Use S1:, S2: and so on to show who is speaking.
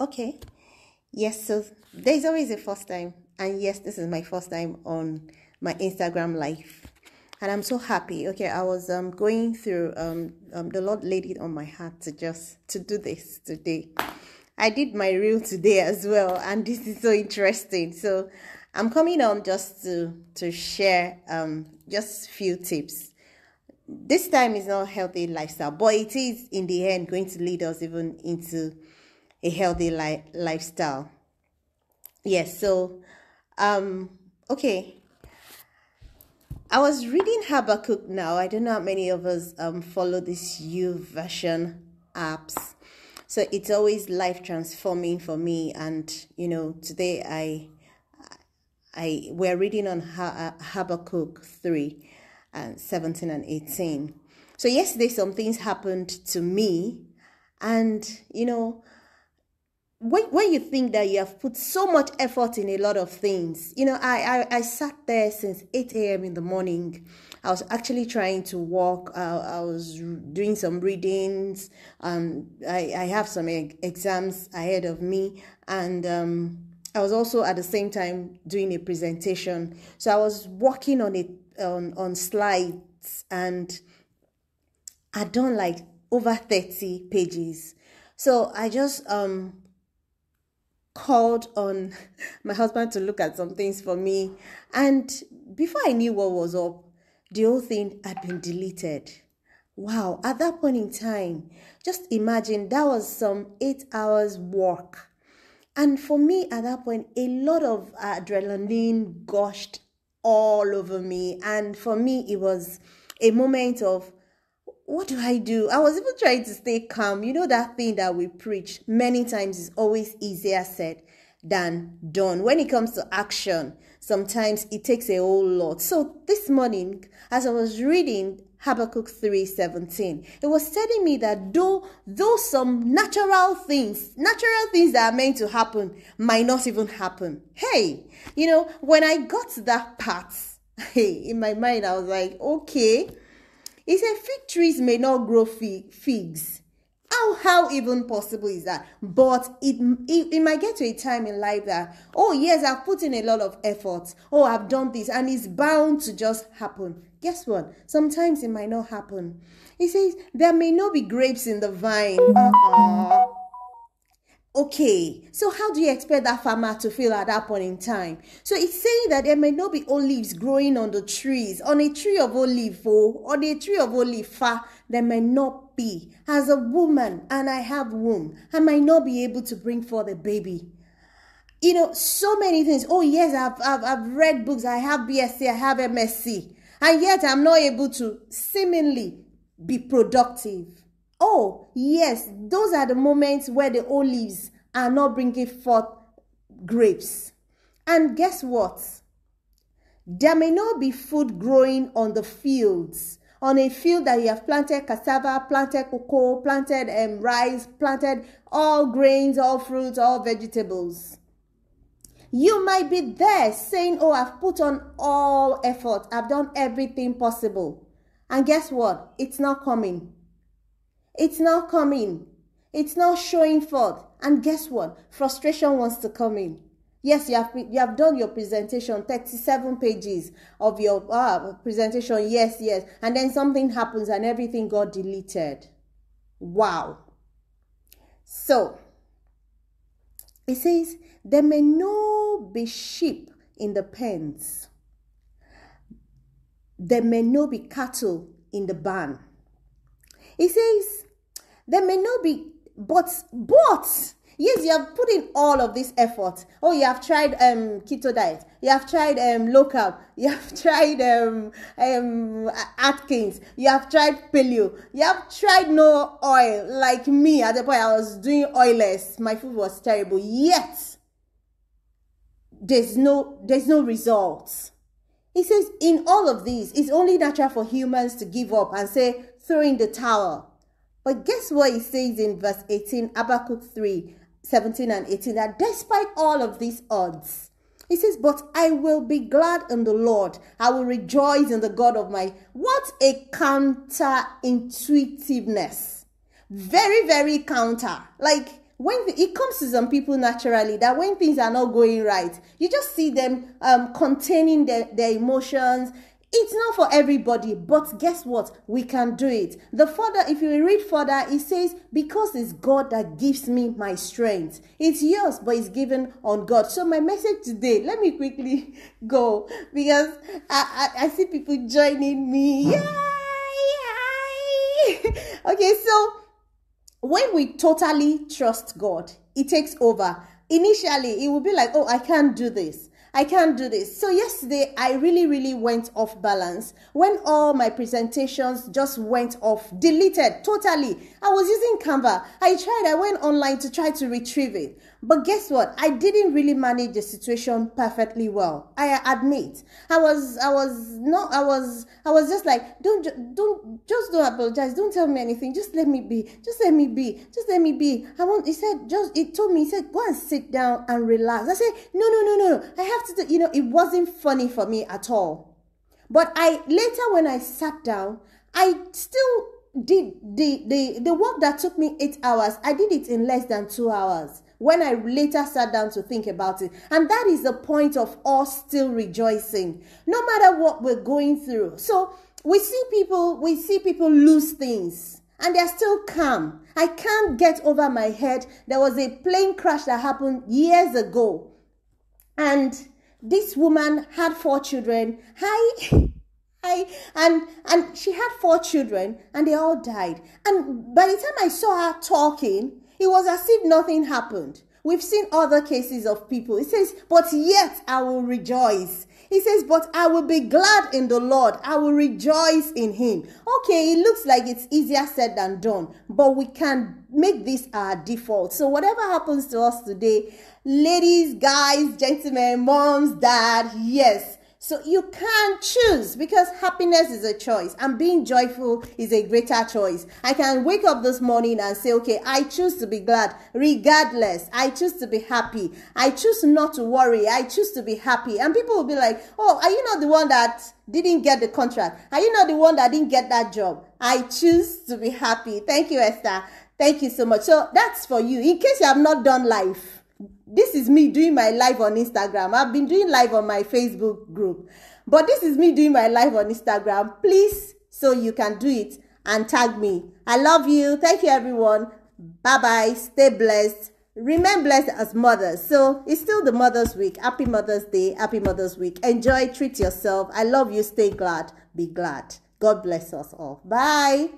S1: Okay. Yes, so there's always a first time. And yes, this is my first time on my Instagram live. And I'm so happy. Okay, I was um going through um, um the Lord laid it on my heart to just to do this today. I did my reel today as well, and this is so interesting. So I'm coming on just to to share um just few tips. This time is not healthy lifestyle, but it is in the end going to lead us even into a healthy li- lifestyle. Yes, so um okay. I was reading Habakkuk now. I don't know how many of us um follow this YouVersion apps. So it's always life transforming for me and you know, today I I we're reading on Habakkuk 3 and 17 and 18. So yesterday some things happened to me and you know when, when you think that you have put so much effort in a lot of things, you know, I, I, I sat there since 8 a.m. in the morning. I was actually trying to walk. Uh, I was doing some readings. Um, I, I have some exams ahead of me. And um, I was also at the same time doing a presentation. So I was working on it on, on slides and I'd done like over 30 pages. So I just um called on my husband to look at some things for me. And before I knew what was up, the whole thing had been deleted. Wow, at that point in time, just imagine that was some eight hours work. And for me at that point, a lot of adrenaline gushed all over me. And for me, it was a moment of what do I do? I was even trying to stay calm. You know, that thing that we preach many times is always easier said than done. When it comes to action, sometimes it takes a whole lot. So this morning, as I was reading Habakkuk 3:17, it was telling me that though though some natural things, natural things that are meant to happen might not even happen. Hey, you know, when I got to that part, hey, in my mind, I was like, okay he said, fig trees may not grow fig, figs. How, how even possible is that? But it, it, it might get to a time in life that, oh, yes, I've put in a lot of effort. Oh, I've done this. And it's bound to just happen. Guess what? Sometimes it might not happen. He says, there may not be grapes in the vine. Uh-uh. Okay, so how do you expect that farmer to feel at that point in time? So it's saying that there may not be olives growing on the trees, on a tree of olive, oh, on a tree of olive, far, there may not be. As a woman, and I have womb, I might not be able to bring forth a baby. You know, so many things. Oh, yes, I've, I've, I've read books, I have BSc, I have MSc, and yet I'm not able to seemingly be productive. Oh, yes, those are the moments where the olives are not bringing forth grapes. And guess what? There may not be food growing on the fields, on a field that you have planted cassava, planted cocoa, planted um, rice, planted all grains, all fruits, all vegetables. You might be there saying, Oh, I've put on all effort, I've done everything possible. And guess what? It's not coming. It's not coming. It's not showing forth. And guess what? Frustration wants to come in. Yes, you have you have done your presentation, 37 pages of your uh, presentation. Yes, yes. And then something happens and everything got deleted. Wow. So, it says, there may no be sheep in the pens. There may no be cattle in the barn. It says, there may not be, but, but, yes, you have put in all of this effort. Oh, you have tried um keto diet. You have tried um low carb. You have tried um um Atkins. You have tried paleo. You have tried no oil. Like me, at the point I was doing oilless. My food was terrible. Yet there's no there's no results. He says, in all of these, it's only natural for humans to give up and say, throw in the towel. But guess what he says in verse 18, Habakkuk 3 17 and 18 that despite all of these odds, he says, But I will be glad in the Lord. I will rejoice in the God of my. What a counter intuitiveness. Very, very counter. Like, when it comes to some people naturally that when things are not going right you just see them um, containing their, their emotions it's not for everybody, but guess what? We can do it. The further, if you read further, it says, Because it's God that gives me my strength. It's yours, but it's given on God. So, my message today, let me quickly go because I, I, I see people joining me. Yay! Yay! okay, so when we totally trust God, it takes over. Initially, it will be like, Oh, I can't do this. I can't do this. So yesterday I really, really went off balance when all my presentations just went off, deleted totally. I was using Canva. I tried, I went online to try to retrieve it. But guess what? I didn't really manage the situation perfectly well. I admit. I was I was not I was I was just like don't don't just don't apologize. Don't tell me anything. Just let me be. Just let me be. Just let me be. I want he said just he told me he said go and sit down and relax. I said no, no no no no. I have to do, you know it wasn't funny for me at all. But I later when I sat down, I still did the the the work that took me 8 hours. I did it in less than 2 hours when I later sat down to think about it. And that is the point of us still rejoicing, no matter what we're going through. So we see people, we see people lose things and they're still calm. I can't get over my head. There was a plane crash that happened years ago. And this woman had four children. Hi. Hi. And and she had four children and they all died. And by the time I saw her talking, it was as if nothing happened. We've seen other cases of people. It says, But yet I will rejoice. He says, But I will be glad in the Lord. I will rejoice in him. Okay, it looks like it's easier said than done, but we can make this our default. So, whatever happens to us today, ladies, guys, gentlemen, moms, dad, yes, so you can choose because happiness is a choice and being joyful is a greater choice. I can wake up this morning and say, okay, I choose to be glad regardless. I choose to be happy. I choose not to worry. I choose to be happy. And people will be like, oh, are you not the one that didn't get the contract? Are you not the one that didn't get that job? I choose to be happy. Thank you, Esther. Thank you so much. So that's for you. In case you have not done life, this is me doing my live on Instagram. I've been doing live on my Facebook group, but this is me doing my live on Instagram. Please, so you can do it and tag me. I love you. Thank you, everyone. Bye bye. Stay blessed. Remain blessed as mothers. So it's still the Mother's Week. Happy Mother's Day. Happy Mother's Week. Enjoy. Treat yourself. I love you. Stay glad. Be glad. God bless us all. Bye.